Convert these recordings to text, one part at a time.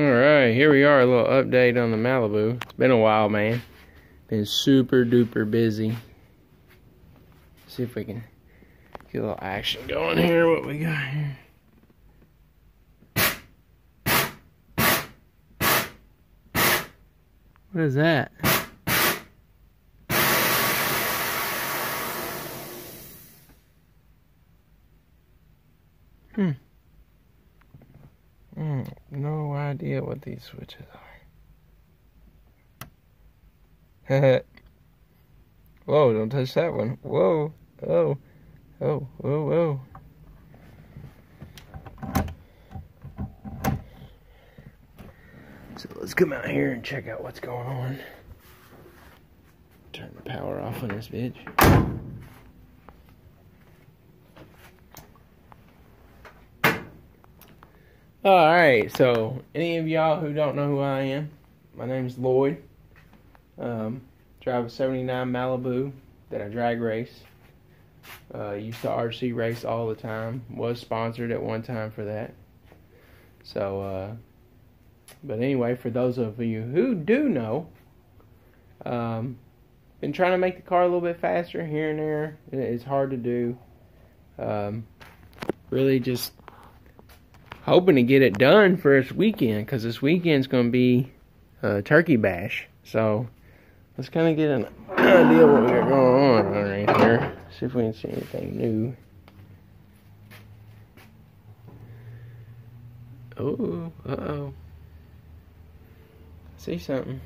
Alright, here we are, a little update on the Malibu. It's been a while, man. Been super duper busy. See if we can get a little action going here. What we got here. What is that? Hmm. No idea what these switches are. Whoa, don't touch that one. Whoa, oh, oh, whoa, whoa. So let's come out here and check out what's going on. Turn the power off on this bitch. Alright, so any of y'all who don't know who I am, my name's Lloyd. Um, drive a 79 Malibu that I drag race. Uh, used to RC race all the time. Was sponsored at one time for that. So, uh, but anyway, for those of you who do know, um, been trying to make the car a little bit faster here and there. It's hard to do. Um, really just hoping to get it done for this weekend because this weekend's going to be a turkey bash. So let's kind of get an idea what we got going on right here. See if we can see anything new. Oh, uh oh. See something.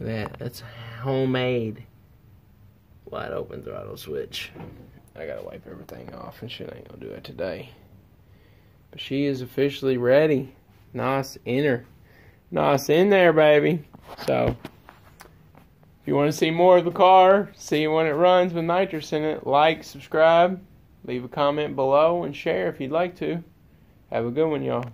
That. That's homemade. Wide open throttle switch. I gotta wipe everything off and shit ain't gonna do it today. But she is officially ready. Nice inner. Nice in there, baby. So, if you want to see more of the car, see when it runs with nitrous in it, like, subscribe, leave a comment below, and share if you'd like to. Have a good one, y'all.